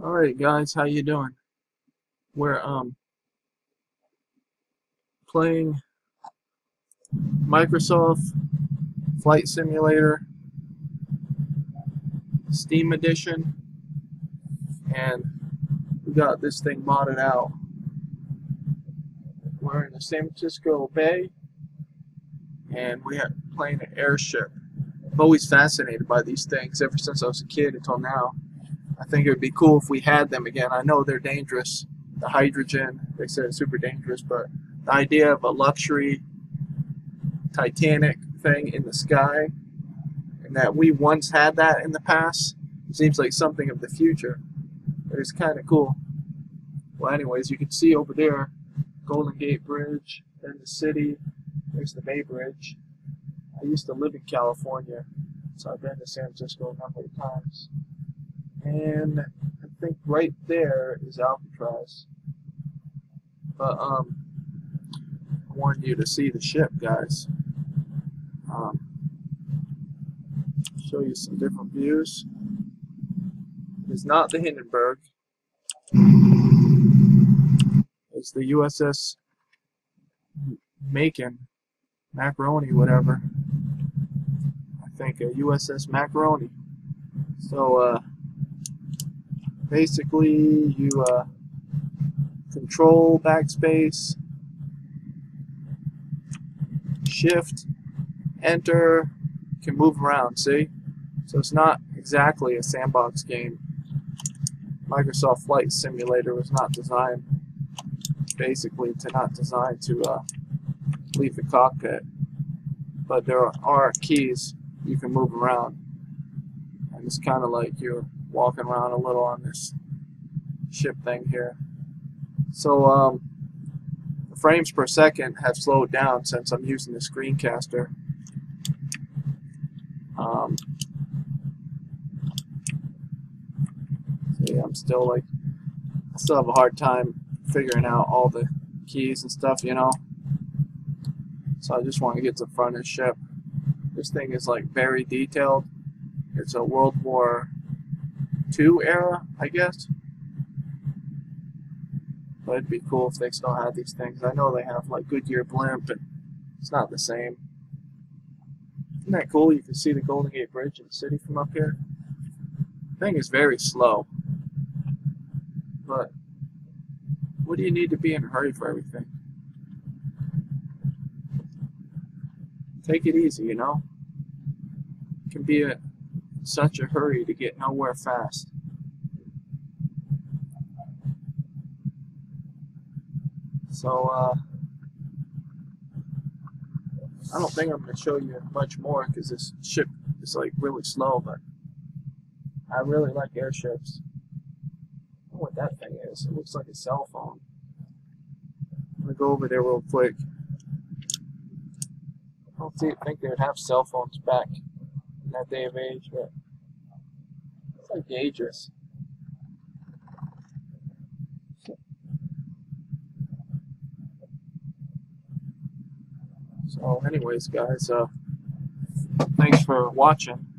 Alright guys, how you doing? We're um playing Microsoft Flight Simulator Steam Edition and we got this thing modded out. We're in the San Francisco Bay and we are playing an airship. I'm always fascinated by these things ever since I was a kid until now. I think it would be cool if we had them again. I know they're dangerous. The hydrogen, they said it's super dangerous, but the idea of a luxury Titanic thing in the sky, and that we once had that in the past, seems like something of the future. It's kind of cool. Well, anyways, you can see over there, Golden Gate Bridge, then the city, there's the Bay Bridge. I used to live in California, so I've been to San Francisco a number of times. And I think right there is Alcatraz. But um, I wanted you to see the ship, guys. Um, show you some different views. It's not the Hindenburg. It's the USS Macon, Macaroni, whatever. I think a USS Macaroni. So, uh, basically you uh, control backspace shift enter can move around see? So it's not exactly a sandbox game. Microsoft Flight Simulator was not designed basically to not designed to uh, leave the cockpit. But there are keys you can move around. And it's kind of like you're walking around a little on this ship thing here. So um, the frames per second have slowed down since I'm using the screencaster. Um, I'm still like, I still have a hard time figuring out all the keys and stuff, you know. So I just want to get to the front of the ship. This thing is like very detailed. It's a World War II era, I guess. But it'd be cool if they still had these things. I know they have like Goodyear blimp, and it's not the same. Isn't that cool? You can see the Golden Gate Bridge in the city from up here. Thing is very slow. But what do you need to be in a hurry for everything? Take it easy, you know? It can be a such a hurry to get nowhere fast. So, uh, I don't think I'm going to show you much more because this ship is like really slow, but I really like airships. What that thing is. It looks like a cell phone. I'm going to go over there real quick. I don't think they would have cell phones back that day of age, but it's like dangerous. So anyways, guys, uh, thanks for watching.